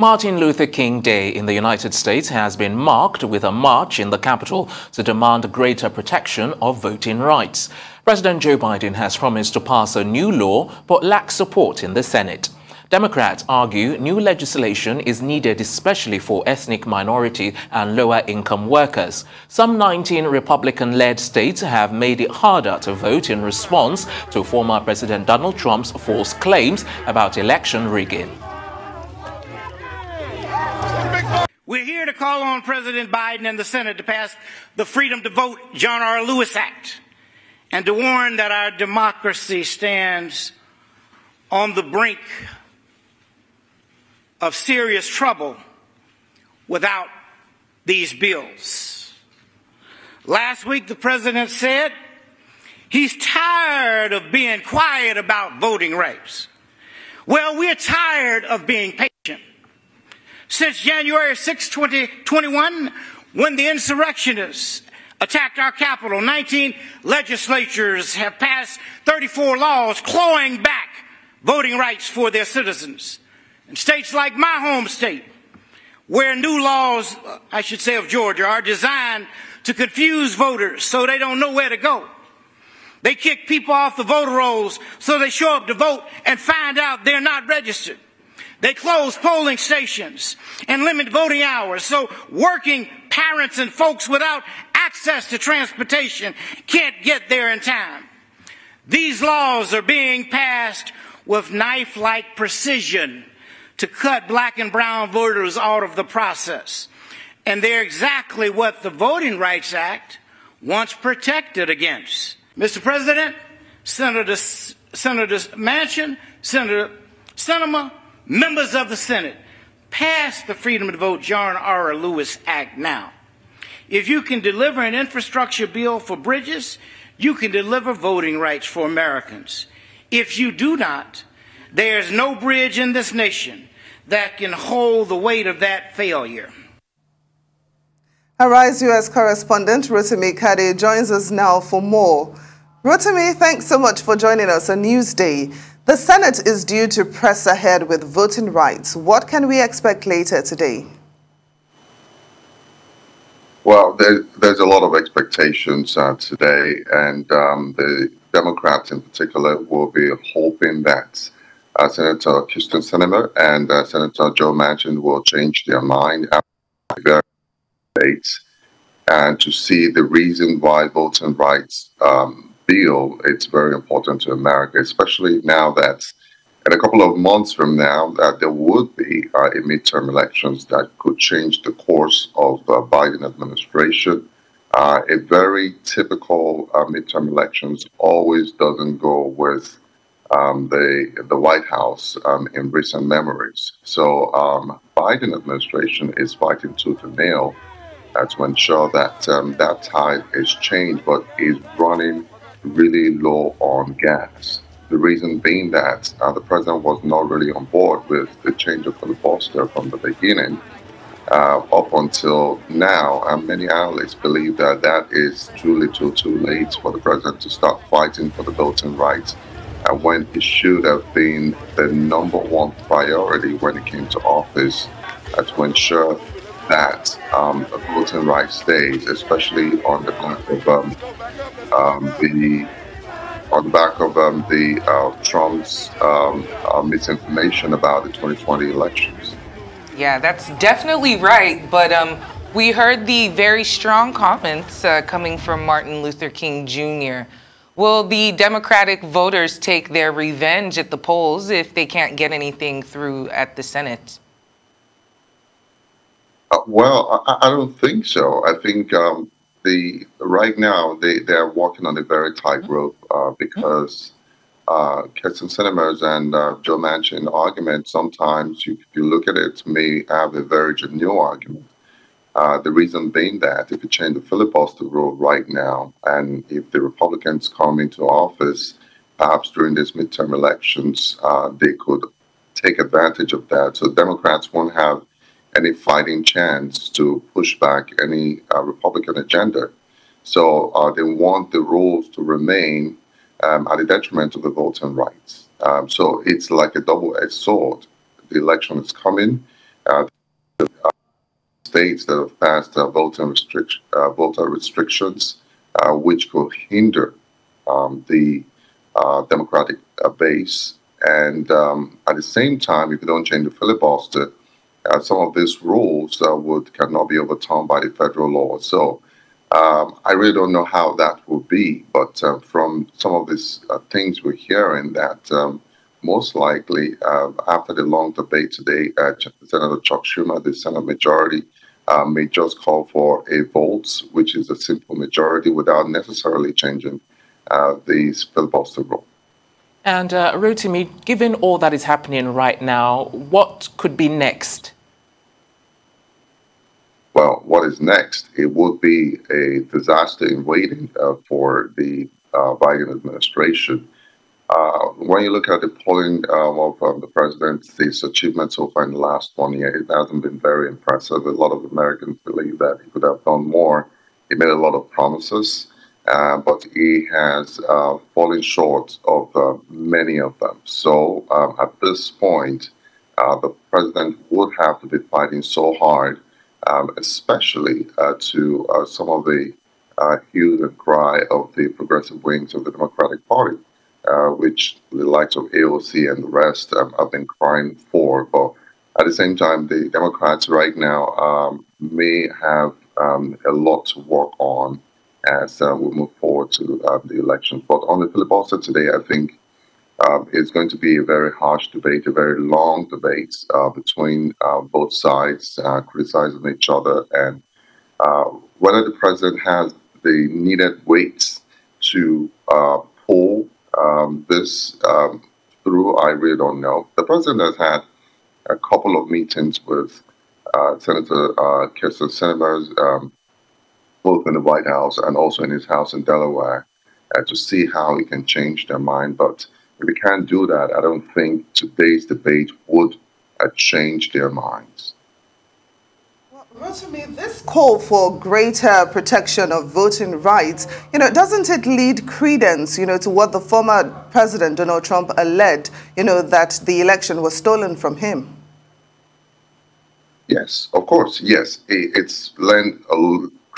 Martin Luther King Day in the United States has been marked with a march in the capital to demand greater protection of voting rights. President Joe Biden has promised to pass a new law but lacks support in the Senate. Democrats argue new legislation is needed especially for ethnic minority and lower income workers. Some 19 Republican-led states have made it harder to vote in response to former President Donald Trump's false claims about election rigging. We're here to call on President Biden and the Senate to pass the Freedom to Vote John R. Lewis Act and to warn that our democracy stands on the brink of serious trouble without these bills. Last week, the president said he's tired of being quiet about voting rights. Well, we're tired of being. Since January 6, 2021, when the insurrectionists attacked our Capitol, 19 legislatures have passed 34 laws clawing back voting rights for their citizens. In states like my home state, where new laws, uh, I should say of Georgia, are designed to confuse voters so they don't know where to go. They kick people off the voter rolls so they show up to vote and find out they're not registered. They close polling stations and limit voting hours so working parents and folks without access to transportation can't get there in time. These laws are being passed with knife like precision to cut black and brown voters out of the process. And they're exactly what the Voting Rights Act wants protected against. Mr. President, Senator, Senator Manchin, Senator Sinema, members of the Senate, pass the Freedom to Vote John R. Lewis Act now. If you can deliver an infrastructure bill for bridges, you can deliver voting rights for Americans. If you do not, there's no bridge in this nation that can hold the weight of that failure. Arise U.S. correspondent Rotimi Kade joins us now for more. Rotimi, thanks so much for joining us on Newsday. The Senate is due to press ahead with voting rights. What can we expect later today? Well, there, there's a lot of expectations uh, today, and um, the Democrats in particular will be hoping that uh, Senator Kyrsten Sinema and uh, Senator Joe Manchin will change their mind after the debates and to see the reason why voting rights um, feel it's very important to America, especially now that in a couple of months from now that there would be uh, a midterm elections that could change the course of the Biden administration. Uh, a very typical uh, midterm elections always doesn't go with um, the the White House um, in recent memories. So um, Biden administration is fighting tooth and nail uh, to ensure that um, that tide is changed, but is running really low on gas. The reason being that uh, the president was not really on board with the change of filibuster from the beginning uh, up until now. And many analysts believe that that is too little, too late for the president to start fighting for the voting rights. And when it should have been the number one priority when it came to office uh, to ensure that um, voting rights stays, especially on the back of um, um, the on the back of um, the uh, Trump's um, uh, misinformation about the 2020 elections. Yeah, that's definitely right. But um, we heard the very strong comments uh, coming from Martin Luther King Jr. Will the Democratic voters take their revenge at the polls if they can't get anything through at the Senate? Uh, well, I, I, don't think so. I think um, the right now they, they are walking on a very tight rope uh, because uh, Kyrsten Sinema's and uh, Joe Manchin argument sometimes, you, if you look at it, may have a very genuine argument. Uh, the reason being that if you change the filibuster rule right now, and if the Republicans come into office, perhaps during these midterm elections, uh, they could take advantage of that. So Democrats won't have any fighting chance to push back any uh, Republican agenda. So uh, they want the rules to remain um, at the detriment of the voting rights. Um, so it's like a double-edged sword. The election is coming. uh, uh, states that have passed uh, voter, restrict, uh, voter restrictions, uh, which could hinder um, the Democratic base. And um, at the same time, if you don't change the filibuster, some of these rules would cannot be overturned by the federal law. So um, I really don't know how that will be, but uh, from some of these uh, things we're hearing, that um, most likely uh, after the long debate today, uh, Senator Chuck Schumer, the Senate majority, uh, may just call for a vote, which is a simple majority, without necessarily changing uh, the filibuster rule. And uh, Rotimi, given all that is happening right now, what could be next? Well, what is next? It would be a disaster in waiting uh, for the uh, Biden administration. Uh, when you look at the polling um, of um, the president's achievements so far in the last one year, it hasn't been very impressive. A lot of Americans believe that he could have done more. He made a lot of promises, uh, but he has uh, fallen short of uh, many of them. So um, at this point, the president would have to be fighting so hard um, especially uh, to uh, some of the uh, hue and cry of the progressive wings of the Democratic Party, uh, which the likes of AOC and the rest um, have been crying for. But at the same time, the Democrats right now um, may have um, a lot to work on as uh, we move forward to uh, the elections. But on the filibuster today, I think um, it's going to be a very harsh debate, a very long debate uh, between uh, both sides, uh, criticizing each other, and uh, whether the president has the needed weight to uh, pull um, this um, through, I really don't know. The president has had a couple of meetings with uh, Senator uh, Kyrsten Sinema, um, both in the White House and also in his house in Delaware, to see how he can change their mind, but if he can't do that, I don't think today's debate would uh, change their minds. Well, Rotimi, this call for greater protection of voting rights, you know, doesn't it lead credence, you know, to what the former President Donald Trump alleged, you know, that the election was stolen from him? Yes, of course, yes. It's lent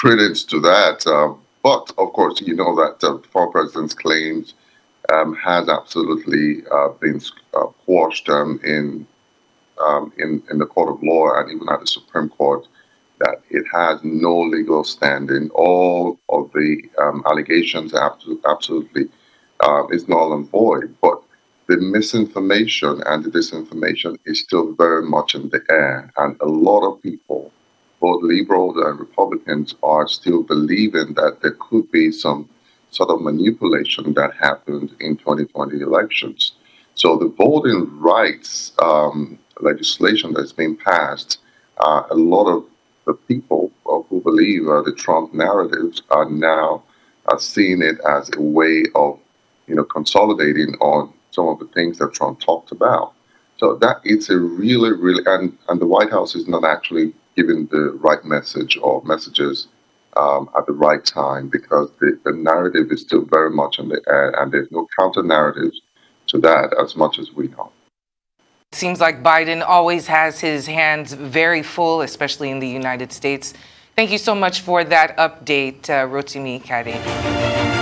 credence to that. Uh, but, of course, you know that the former president's claims um, has absolutely uh, been uh, quashed um, in, um, in in the court of law and even at the Supreme Court that it has no legal standing. All of the um, allegations absolutely, absolutely uh, is null and void. But the misinformation and the disinformation is still very much in the air, and a lot of people, both liberals and Republicans, are still believing that there could be some sort of manipulation that happened in 2020 elections. So the voting rights um, legislation that's been passed, uh, a lot of the people who believe uh, the Trump narratives are now seeing it as a way of, you know, consolidating on some of the things that Trump talked about. So that it's a really, really, and, and the White House is not actually giving the right message or messages um, at the right time because the, the narrative is still very much on the air and there's no counter narratives to that as much as we know. It seems like Biden always has his hands very full, especially in the United States. Thank you so much for that update, uh, Rotimi Kade.